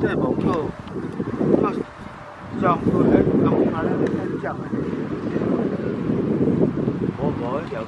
这木头，它长出来长出来的，我无一条。